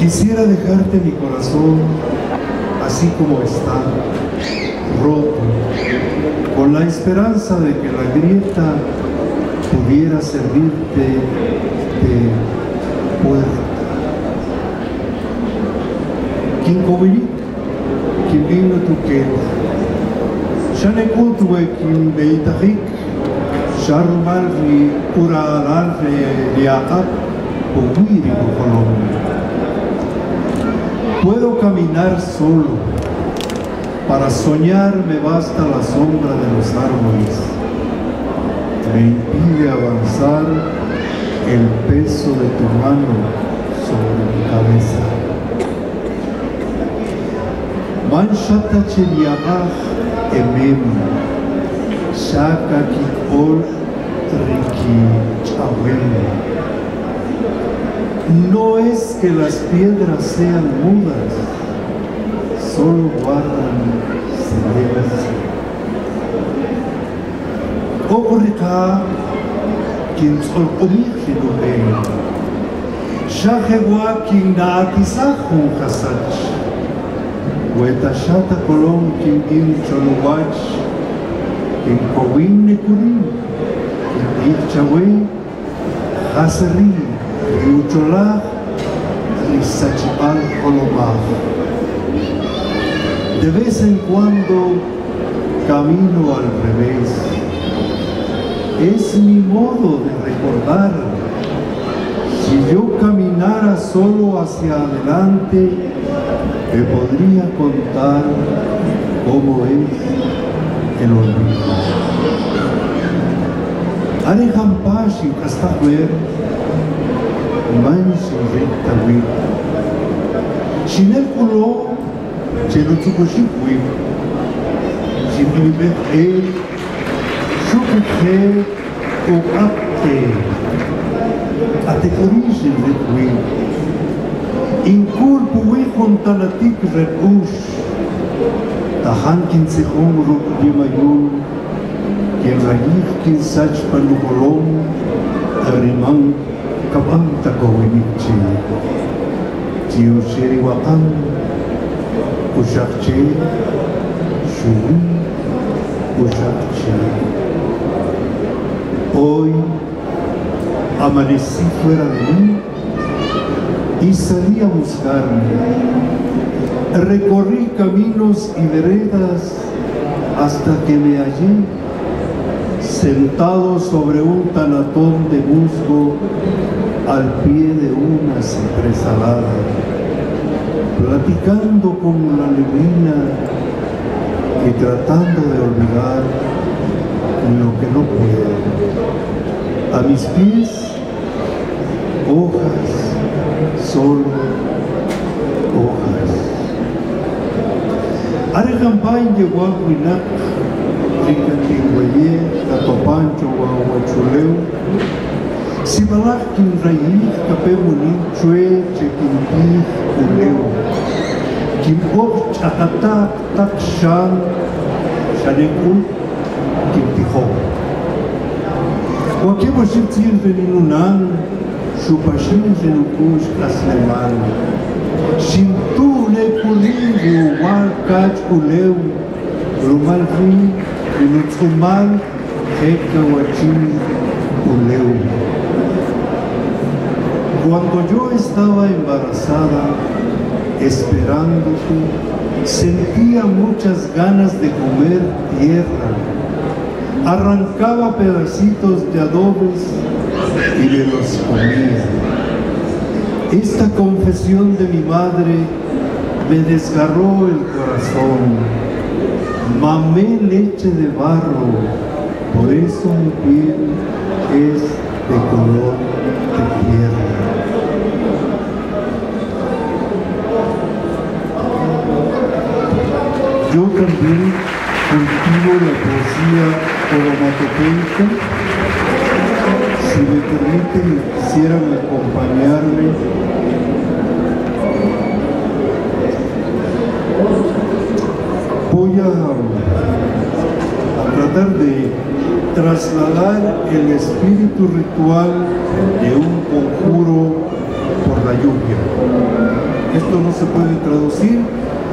Quisiera dejarte mi corazón así como está, roto, con la esperanza de que la grieta pudiera servirte de puerta. Quien comunica, quien vino tu ya ne cultue quien beitahik, Sharmal ri uralar ri riahat, Puguiri Colombia. Puedo caminar solo, para soñar me basta la sombra de los árboles. Me impide avanzar el peso de tu mano sobre mi cabeza. Shaka kikol. No es que las piedras sean mudas, solo guardan silencio. Obrika quien solcomir genuben, Shahewa quien naatisahun hasach, Huetashata colón quien in choluwach, quien kowin nekurim, quien ichawe, haserim, Yucholah Risachipal Colomar. De vez en cuando camino al revés. Es mi modo de recordar. Si yo caminara solo hacia adelante, me podría contar cómo es el olvido. Arejampashi hasta ver manyisinzekutawira chinekulo chino chikuchibwino chimilime e chukuthe ukapte atekorisinzekutawira inkulpu wikun talatikret ush tahan kintsihon rukdimayun ken ragif kinsachpanukolom teriman kin sach panukolong, arimang kabang takowinichi Tiu shiri wakan Ushakchi Shui Ushakchi Hoy amanecí fuera de mí y salí a buscarme. Recorrí caminos y veredas hasta que me hallé sentado sobre un tanatón de musgo al pie de una cipresalada, platicando con la neblina y tratando de olvidar lo que no puedo. A mis pies, hojas, solo hojas. Arejampay llegó a Huinac, Ricantigüeye, Tatopancho, Guahuachuleu, Sibalaktin rayi kapemunin chue chekinti kuleu. Kimok chakatak tak shan shanekul kintiho. Qualquer motivo tinha venido nan, chupachim genukus kasleman. Shintu ne no war kaj kuleu, rumalvin, inutsumal, o kuleu. Cuando yo estaba embarazada, esperándote, sentía muchas ganas de comer tierra. Arrancaba pedacitos de adobes y me los comía. Esta confesión de mi madre me desgarró el corazón. Mamé leche de barro, por eso mi piel es de color Yo también cultivo la poesía onomatopeica. Si me permiten, quisieran acompañarme. Voy a, a tratar de trasladar el espíritu ritual de un conjuro por la lluvia. esto no se puede traducir,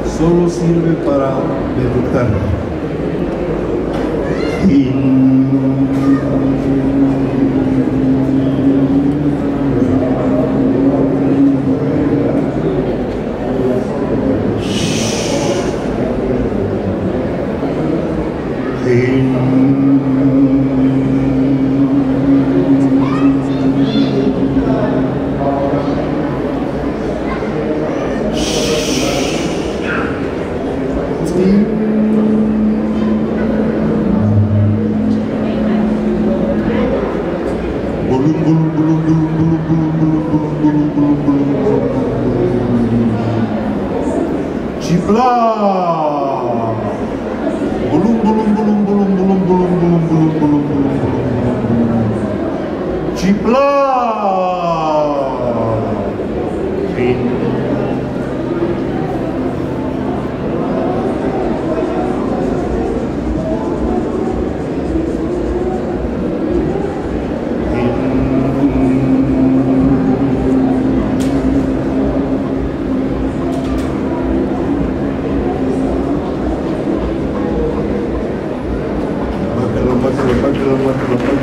solo sirve para debutar. Thank you.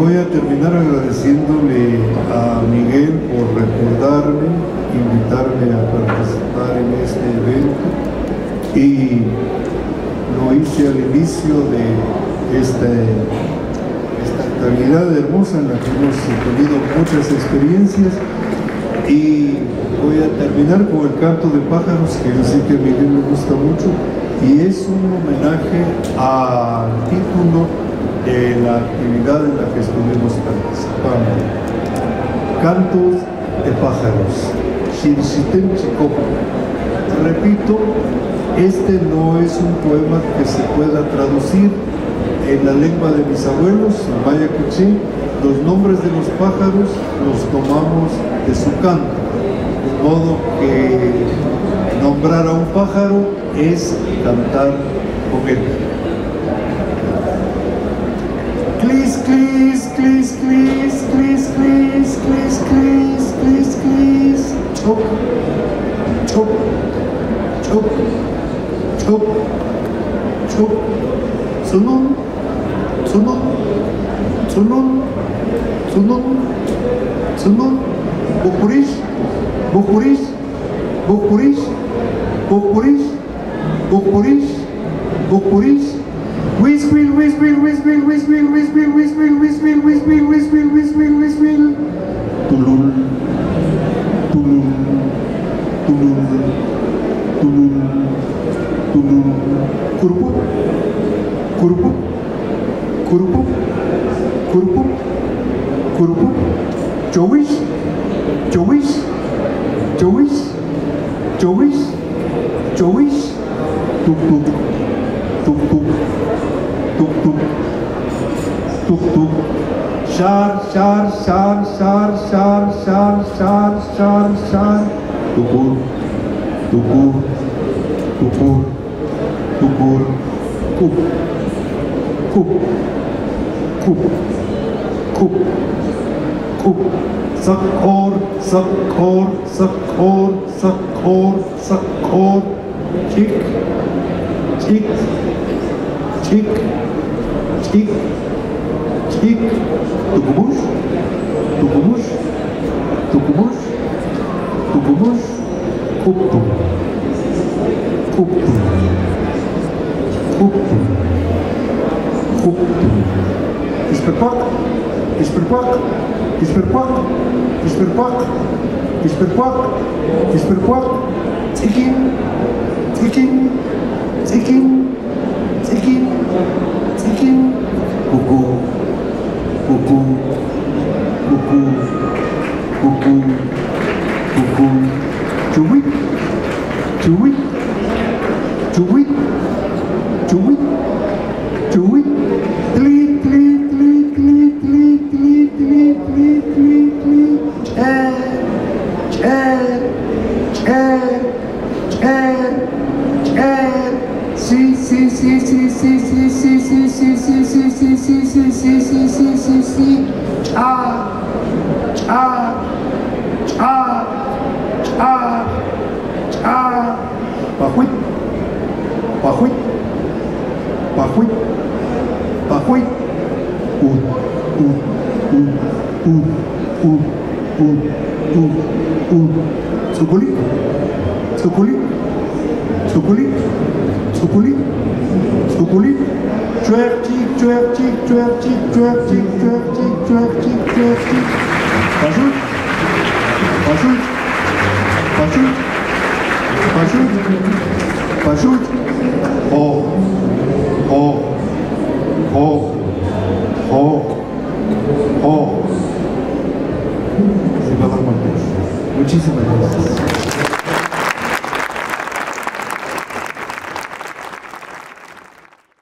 voy a terminar agradeciéndole a Miguel por recordarme, invitarme a participar en este evento. Y lo hice al inicio de esta, esta actividad hermosa en la que hemos tenido muchas experiencias. Y voy a terminar con el canto de pájaros que yo sé que a Miguel me gusta mucho. Y es un homenaje al título de la actividad en la que estuvimos participando. Cantos de pájaros, Chirsitén Chicopa. Repito, este no es un poema que se pueda traducir en la lengua de mis abuelos, en maya Kuchín, los nombres de los pájaros los tomamos de su canto, de modo que nombrar a un pájaro es cantar con él. Please, please, please, please, please, please, please, please, please, please. Çok, çok, çok, çok, çok. Sunun, sunun, sunun, sunun, sunun. Bukuriş, bukuriş, bukuriş, bukuriş, bukuriş, bukuriş. whispering, whispering, whispering, whispering, whispering, whispering, whispering, whispering, whispering, whispering, whispering. whiz wheel, whiz wheel, whiz wheel, whiz wheel, whiz wheel. Tulum, tulum, tulum, tulum, tulum. Kurupup, kurupup, kurupup, kurupup, kurupup. Jewish, Jewish, Jewish, Jewish, Jewish. Tuk tuk, tuk tuk. tuk. Şar şar şar şar şar şar şar şar şar. Tukur. Tukur. Tukur. Tukur. Kup. Kup. Kup. Kup. Kup. Sakor, sakor, sakor, sakor, sakor. Çık. Çık. Çık. Çık. İlk dokumuş, dokumuş, dokumuş, dokumuş, uptum, uptum, uptum, uptum. Изперпак, изперпак, изперпак, изперпак, изперпак, изперпак, цикин, цикин, цикин, coucou, coucou, coucou, coucou, tchoui, tchoui, tchoui, tchoui, tchoui, tli, tli, tli, tli, tli, tli, tli, tli, tli, tli, eh, eh, eh, eh, si, si, si, si, si, si, si, si, si, si, si, si, si, si, si, si, ah, ah, ah, Scoucouli, Scoucouli, Scoucouli, tueur, tic, tueur, tic, tueur, tic, tueur, tic, tueur, tic, tueur, tic, tueur, tic. Rajoute, rajoute, rajoute, rajoute, rajoute. Oh, oh, oh, oh, oh. Muchísimas gracias.